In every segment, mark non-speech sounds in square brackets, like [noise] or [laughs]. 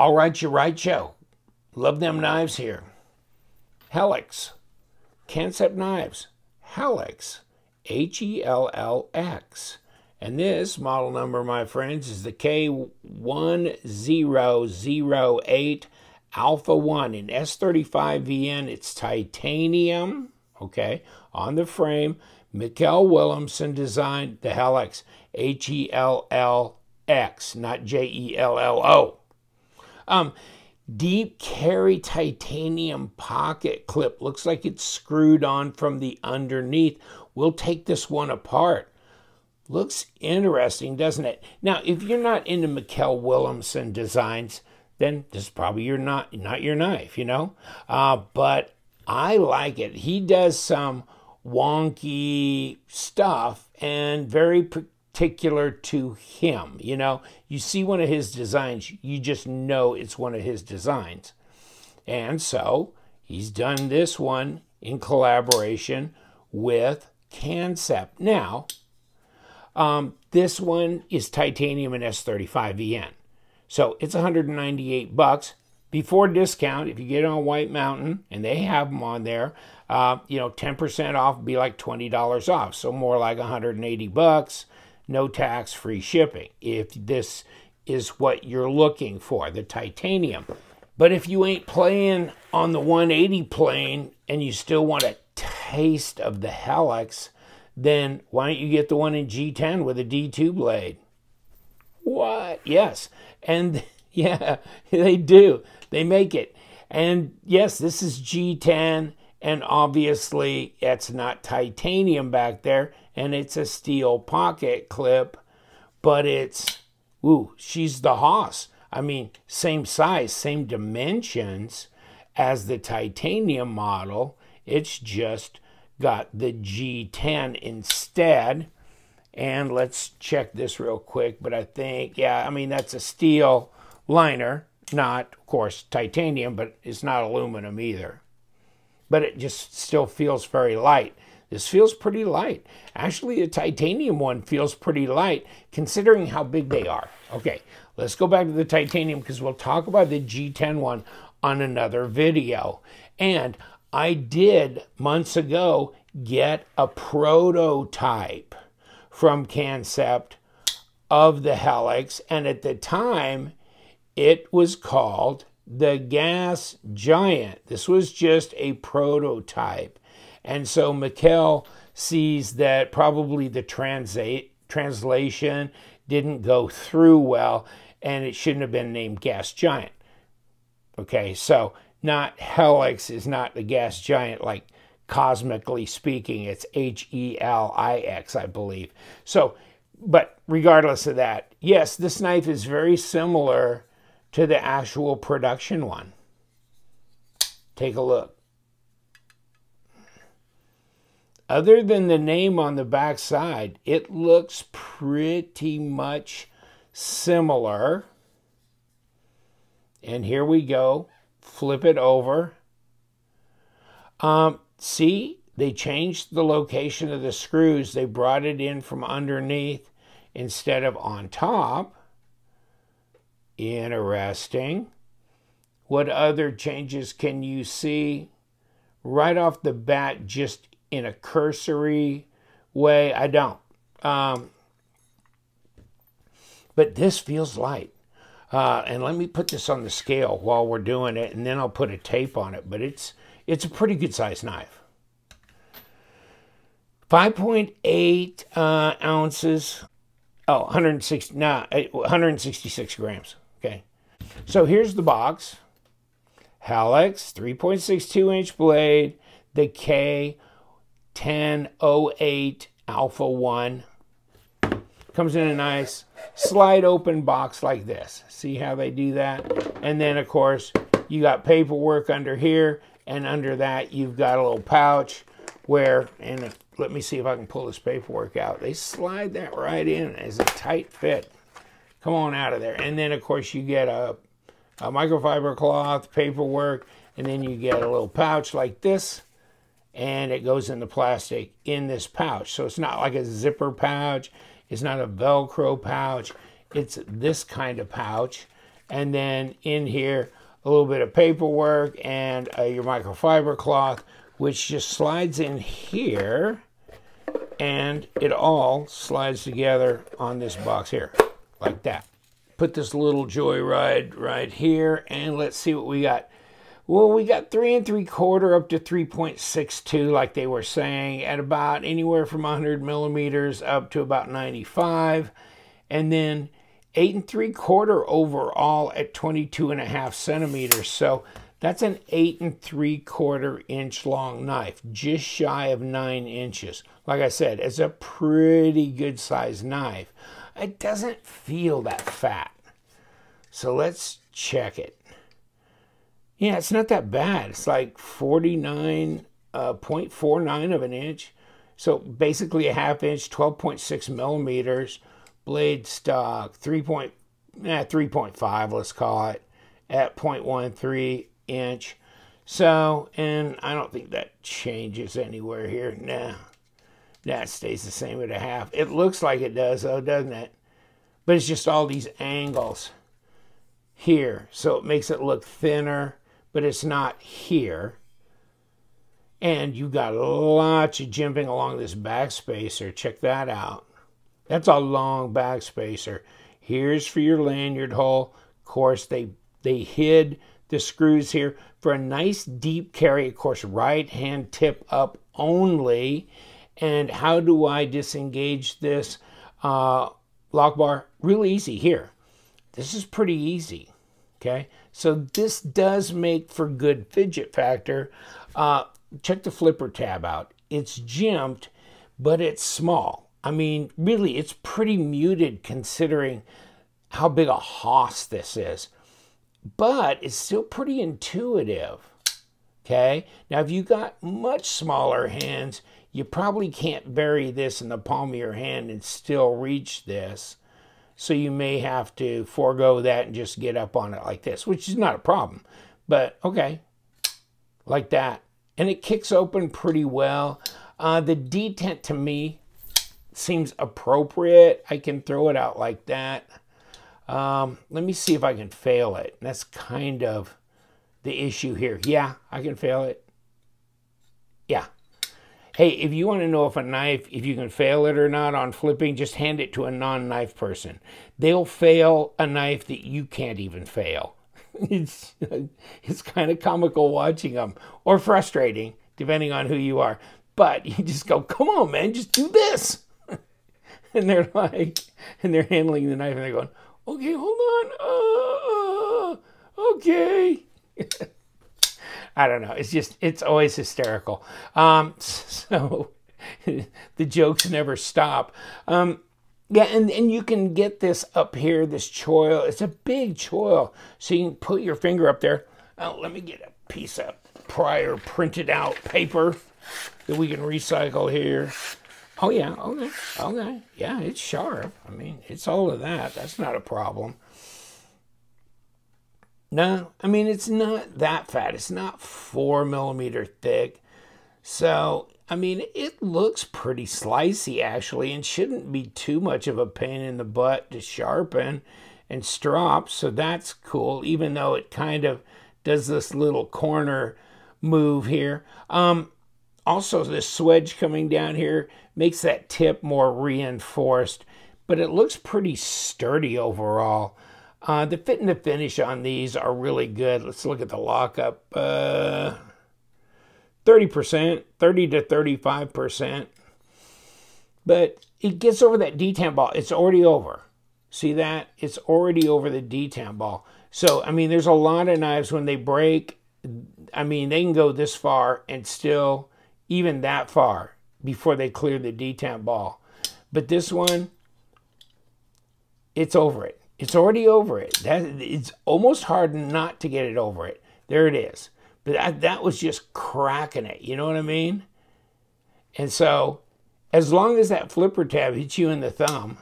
All right, you're right, Joe. Love them knives here. Hellx. Kansept knives. Hellx. H E L L X. And this model number, my friends, is the K1008 Alpha 1 in S35VN. It's titanium, okay, on the frame. Mikkel Willumsen designed the Hellx, H E L L X, not J E L L O. Um, deep carry titanium pocket clip. Looks like it's screwed on from the underneath. We'll take this one apart. Looks interesting, doesn't it? Now, if you're not into Mikkel Willumsen designs, then this is probably your not not your knife, you know. Uh, but I like it. He does some wonky stuff and very particular to him. You know, you see one of his designs, you just know it's one of his designs. And so he's done this one in collaboration with Kansept. Now, um, this one is titanium and S35VN. So it's 198 bucks before discount. If you get on White Mountain, and they have them on there, uh, you know, 10% off be like $20 off. So more like 180 bucks no tax free shipping if this is what you're looking for, the titanium. But if you ain't playing on the 180 plane and you still want a taste of the Hellx, then why don't you get the one in G10 with a D2 blade? What? Yes. And [laughs] yeah, [laughs] they do. They make it. And yes, this is G10, and obviously it's not titanium back there and it's a steel pocket clip, but it's, ooh, she's the Haas. I mean, same size, same dimensions as the titanium model. It's just got the G10 instead. And let's check this real quick. But I think, yeah, I mean, that's a steel liner, not, of course, titanium, but it's not aluminum either. But it just still feels very light. This feels pretty light. Actually, the titanium one feels pretty light considering how big they are. Okay, let's go back to the titanium because we'll talk about the G10 one on another video. And I did months ago get a prototype from Kansept of the Hellx, and at the time it was called the Gas Giant. This was just a prototype. And so Mikkel sees that probably the translate, translation didn't go through well and it shouldn't have been named Gas Giant. Okay, so not Helix is not the gas giant like cosmically speaking. It's H E L I X, I believe. So, but regardless of that, yes, this knife is very similar to the actual production one. Take a look. Other than the name on the back side, it looks pretty much similar. And here we go. Flip it over. Um, see, they changed the location of the screws. They brought it in from underneath instead of on top. Interesting. What other changes can you see? Right off the bat, just in a cursory way. I don't. Um, but this feels light. Uh, and let me put this on the scale while we're doing it, and then I'll put a tape on it. But it's it's a pretty good sized knife. 5.8 uh, ounces. Oh, 160, nah, 166 grams. Okay. So here's the box. Hellx, 3.62 inch blade, the K 1008 Alpha 1. Comes in a nice slide open box like this. See how they do that? And then, of course, you got paperwork under here, and under that, you've got a little pouch where, and let me see if I can pull this paperwork out. They slide that right in as a tight fit. Come on out of there. And then, of course, you get a, a microfiber cloth, paperwork, and then you get a little pouch like this and it goes in the plastic in this pouch. So it's not like a zipper pouch. It's not a Velcro pouch. It's this kind of pouch. And then in here, a little bit of paperwork and uh, your microfiber cloth, which just slides in here and it all slides together on this box here, like that. Put this little joyride right here, and let's see what we got. Well, we got three and three quarter up to 3.62, like they were saying, at about anywhere from 100 millimeters up to about 95. And then eight and three quarter overall at 22 and a half centimeters. So that's an eight and three quarter inch long knife, just shy of nine inches. Like I said, it's a pretty good sized knife. It doesn't feel that fat. So let's check it. Yeah, it's not that bad. It's like 49.49 uh, of an inch. So basically a half inch, 12.6 millimeters. Blade stock, 3. Point, eh, 3.5, let's call it, at 0.13 inch. So, and I don't think that changes anywhere here. Nah, that stays the same at a half. It looks like it does, though, doesn't it? But it's just all these angles here. So it makes it look thinner, but it's not here. And you've got lots of jimping along this backspacer. Check that out. That's a long backspacer. Here's for your lanyard hole. Of course, they, they hid the screws here for a nice deep carry, of course, right hand tip up only. And how do I disengage this uh, lock bar? Real easy here. This is pretty easy. Okay, so this does make for good fidget factor. Uh, check the flipper tab out. It's jimped, but it's small. I mean, really, it's pretty muted considering how big a hoss this is but it's still pretty intuitive. Okay, now if you got much smaller hands, you probably can't bury this in the palm of your hand and still reach this. So you may have to forego that and just get up on it like this, which is not a problem. But okay, like that. And it kicks open pretty well. Uh, the detent to me seems appropriate. I can throw it out like that. Um, let me see if I can fail it. That's kind of the issue here. Yeah, I can fail it. Yeah. Hey, if you want to know if a knife, if you can fail it or not on flipping, just hand it to a non-knife person. They'll fail a knife that you can't even fail. [laughs] it's it's kind of comical watching them or frustrating, depending on who you are. But you just go, come on, man, just do this. [laughs] and they're like, and they're handling the knife and they're going, okay, hold on. Uh, uh, okay. I don't know. It's just, it's always hysterical. Um, [laughs] so the jokes never stop. Um, yeah, and, and you can get this up here, this choil. It's a big choil. So you can put your finger up there. Oh, let me get a piece of prior printed out paper that we can recycle here. Oh yeah, okay, okay, yeah, it's sharp. I mean, it's all of that. That's not a problem. No, I mean it's not that fat. It's not four millimeter thick. So I mean, it looks pretty slicey actually, and shouldn't be too much of a pain in the butt to sharpen and strop. So that's cool, even though it kind of does this little corner move here. Um, also, this swedge coming down here makes that tip more reinforced, but it looks pretty sturdy overall. Uh, the fit and the finish on these are really good. Let's look at the lockup. Uh, 30%, 30 to 35%. But it gets over that detent ball. It's already over. See that? It's already over the detent ball. So, I mean, there's a lot of knives when they break. I mean, they can go this far and still even that far before they clear the detent ball. But this one, it's over it. It's already over it. That it's almost hard not to get it over it. There it is. But that, that was just cracking it. You know what I mean? And so, as long as that flipper tab hits you in the thumb,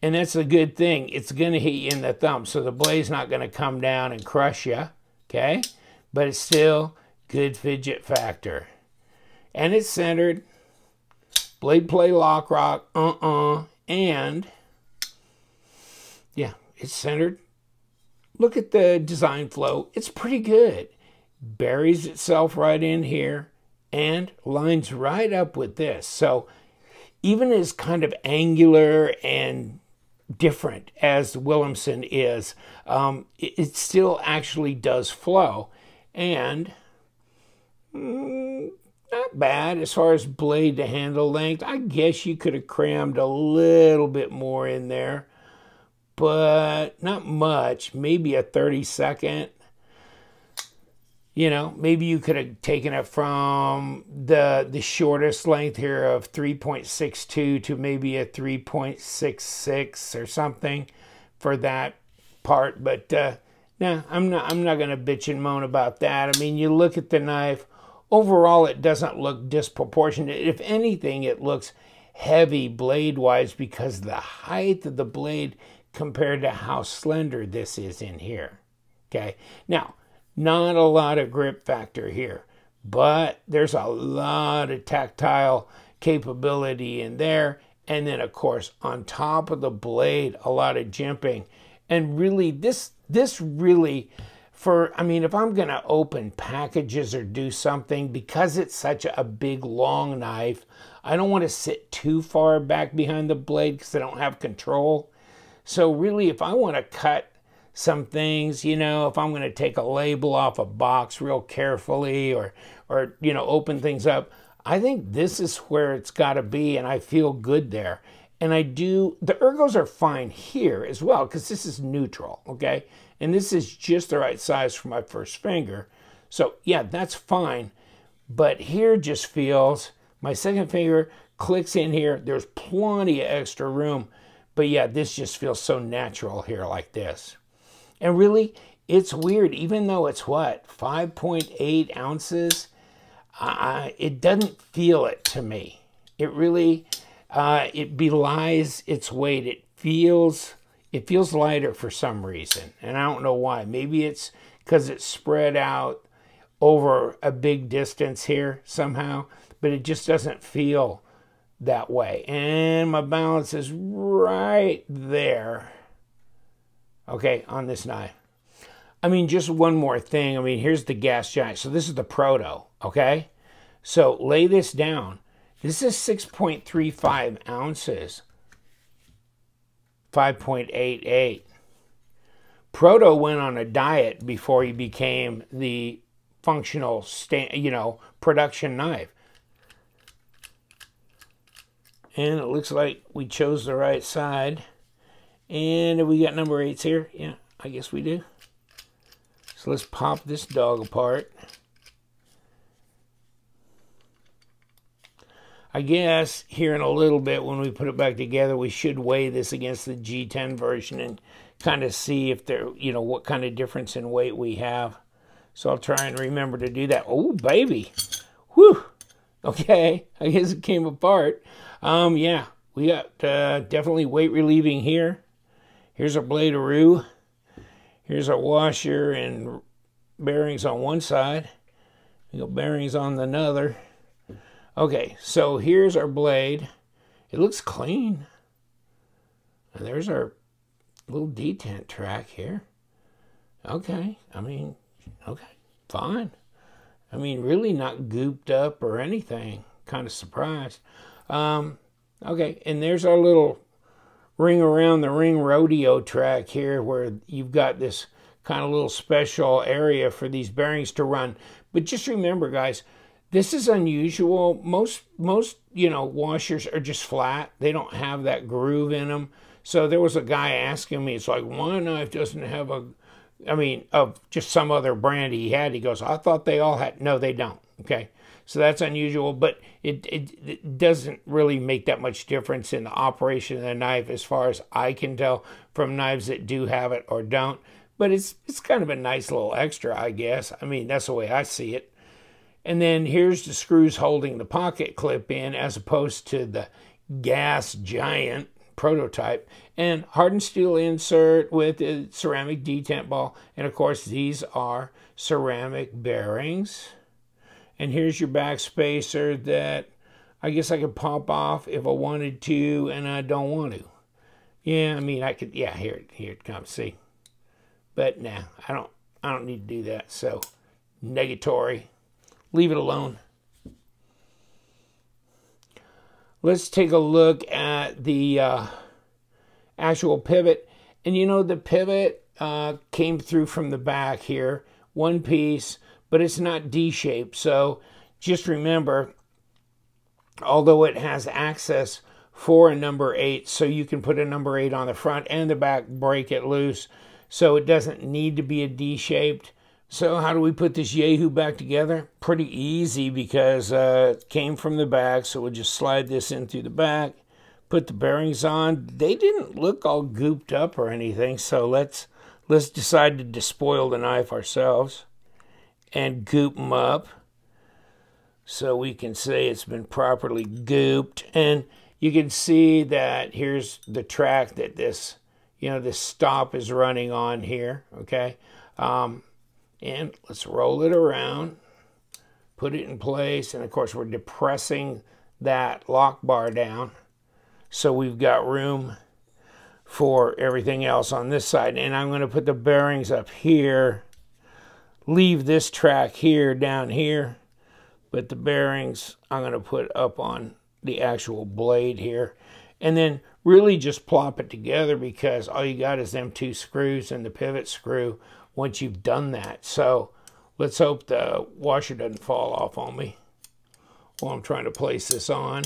and that's a good thing, it's going to hit you in the thumb. So the blade's not going to come down and crush you. Okay? But it's still good fidget factor and it's centered. Blade play lock rock, uh-uh, and it's centered. look at the design flow. It's pretty good. Buries itself right in here and lines right up with this. So even as kind of angular and different as Willumsen is, um, it, still actually does flow. And mm, not bad as far as blade to handle length. I guess you could have crammed a little bit more in there, but not much. Maybe a 30 second. You know, maybe you could have taken it from the the shortest length here of 3.62 to maybe a 3.66 or something for that part. But uh, nah, I'm not I'm not gonna bitch and moan about that. I mean, you look at the knife Overall, it doesn't look disproportionate. If anything, it looks heavy blade wise because the height of the blade compared to how slender this is in here. Okay, now, not a lot of grip factor here, but there's a lot of tactile capability in there. And then, of course, on top of the blade, a lot of jimping. And really, this this really for, I mean, if I'm going to open packages or do something, because it's such a big, long knife, I don't want to sit too far back behind the blade because I don't have control. So really, if I want to cut some things, you know, if I'm going to take a label off a box real carefully or, or, you know, open things up, I think this is where it's got to be and I feel good there. And I do, the ergos are fine here as well because this is neutral, okay? And this is just the right size for my first finger. So yeah, that's fine. But here just feels, my second finger clicks in here. There's plenty of extra room. But yeah, this just feels so natural here like this. And really, it's weird. Even though it's what, 5.8 ounces, uh, it doesn't feel it to me. It really, uh, it belies its weight. It feels it feels lighter for some reason. And I don't know why. Maybe it's because it's spread out over a big distance here somehow, but it just doesn't feel that way. And my balance is right there. Okay, on this knife. I mean, just one more thing. I mean, here's the gas giant. So this is the proto, okay? So lay this down. This is 6.35 ounces. 5.88. Proto went on a diet before he became the functional, you know, production knife. And it looks like we chose the right side. And we got number eights here? Yeah, I guess we do. So let's pop this dog apart. I guess here in a little bit when we put it back together, we should weigh this against the G10 version and kind of see if there, you know, what kind of difference in weight we have. So I'll try and remember to do that. Oh, baby. Whew. Okay, [laughs] I guess it came apart. Um, yeah, we got uh, definitely weight relieving here. Here's a blade-a-roo. Here's a washer and bearings on one side. We got bearings on another. Okay, so here's our blade. It looks clean. And there's our little detent track here. Okay, I mean, okay, fine. I mean, really not gooped up or anything. Kind of surprised. Um, okay, and there's our little ring around the ring rodeo track here where you've got this kind of little special area for these bearings to run. But just remember, guys, this is unusual. Most most you know washers are just flat. They don't have that groove in them. So there was a guy asking me, it's like one knife doesn't have a, I mean, of just some other brand he had. He goes, I thought they all had. No, they don't. Okay. So that's unusual, but it, it, it, doesn't really make that much difference in the operation of the knife as far as I can tell from knives that do have it or don't. But it's it's kind of a nice little extra, I guess. I mean, that's the way I see it. And then here's the screws holding the pocket clip in as opposed to the gas giant prototype. And hardened steel insert with a ceramic detent ball. And of course, these are ceramic bearings. And here's your back spacer that I guess I could pop off if I wanted to and I don't want to. Yeah, I mean, I could, yeah, here, here it comes, see. But nah, I don't I don't need to do that. So negatory. Leave it alone. Let's take a look at the uh, actual pivot. And you know, the pivot uh, came through from the back here, one piece, but it's not D-shaped. So just remember, although it has access for a number eight, so you can put a number eight on the front and the back, break it loose. So it doesn't need to be a D-shaped. So how do we put this Yahoo back together? Pretty easy because uh, it came from the back. So we'll just slide this in through the back, put the bearings on. They didn't look all gooped up or anything. So let's let's decide to despoil the knife ourselves and goop them up so we can say it's been properly gooped. And you can see that here's the track that this, you know, this stop is running on here, okay? Um, and let's roll it around, put it in place, and of course we're depressing that lock bar down so we've got room for everything else on this side. And I'm going to put the bearings up here, leave this track here down here, but the bearings I'm going to put up on the actual blade here. And then really just plop it together because all you got is them two screws and the pivot screw once you've done that. So let's hope the washer doesn't fall off on me while I'm trying to place this on.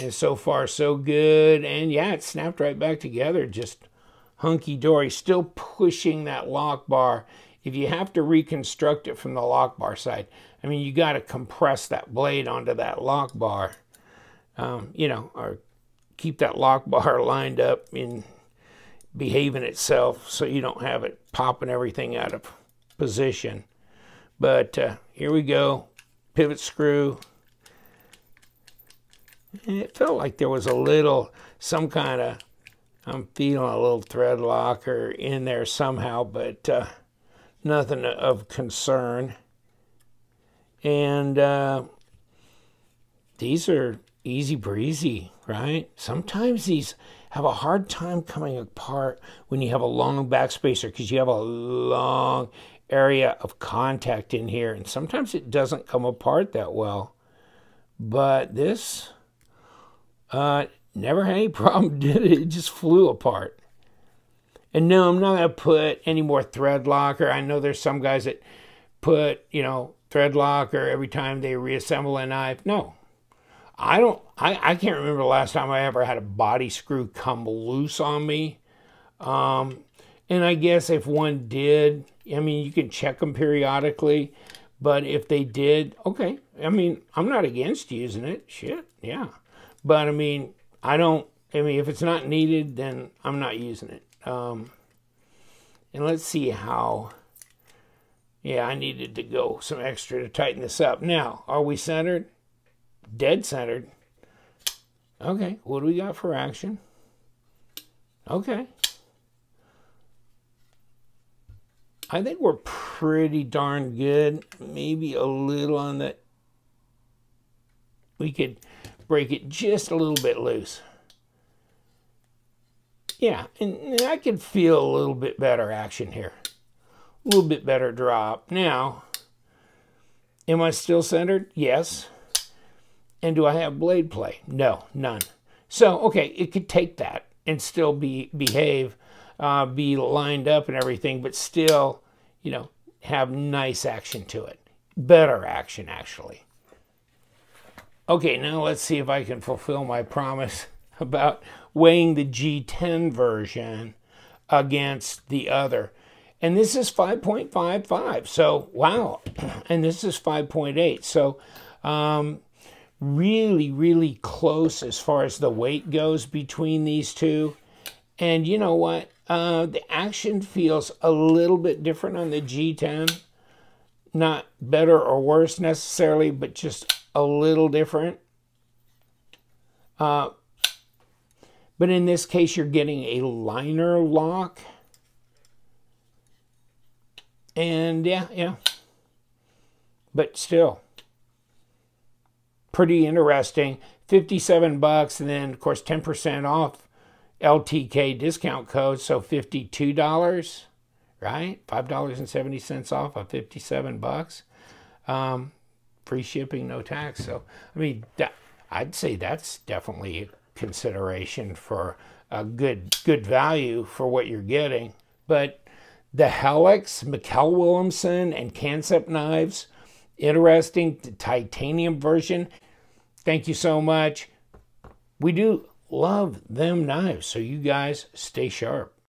And so far so good. And yeah, it snapped right back together. Just hunky-dory. Still pushing that lock bar. If you have to reconstruct it from the lock bar side, I mean, you got to compress that blade onto that lock bar. Um, you know, or keep that lock [laughs] bar lined up in behaving itself so you don't have it popping everything out of position. But uh, here we go, pivot screw. And it felt like there was a little, some kind of, I'm feeling a little thread locker in there somehow, but uh, nothing of concern. And uh, these are easy breezy, right? Sometimes these have a hard time coming apart when you have a long backspacer because you have a long area of contact in here. And sometimes it doesn't come apart that well. But this uh, never had any [laughs] problem, did it? It just flew apart. And no, I'm not going to put any more thread locker. I know there's some guys that put, you know, thread locker every time they reassemble a knife. No, I don't, I, I can't remember the last time I ever had a body screw come loose on me. Um, and I guess if one did, I mean, you can check them periodically, but if they did, okay. I mean, I'm not against using it. Shit, yeah. But I mean, I don't, I mean, if it's not needed, then I'm not using it. Um, and let's see how, yeah, I needed to go some extra to tighten this up. Now, are we centered? dead centered. Okay, what do we got for action? Okay. I think we're pretty darn good. Maybe a little on that. We could break it just a little bit loose. Yeah, and, I could feel a little bit better action here. A little bit better drop. Now, am I still centered? Yes. And do I have blade play? No, none. So, okay, it could take that and still be behave, uh, be lined up and everything, but still, you know, have nice action to it. Better action, actually. Okay, now let's see if I can fulfill my promise [laughs] about weighing the G10 version against the other. And this is 5.55. So, wow. [clears throat] And this is 5.8. So, um, really, really close as far as the weight goes between these two. And you know what? Uh, the action feels a little bit different on the G10. Not better or worse necessarily, but just a little different. Uh, but in this case, you're getting a liner lock. And yeah, yeah. But still, pretty interesting. 57 bucks and then of course 10% off LTK discount code so $52 right? $5.70 off of 57 bucks. Um, free shipping, no tax. So, I mean, that, I'd say that's definitely consideration for a good good value for what you're getting. But the Hellx, Mikkel Willumsen, and Kansept knives, interesting titanium version. Thank you so much. We do love them knives, so you guys stay sharp.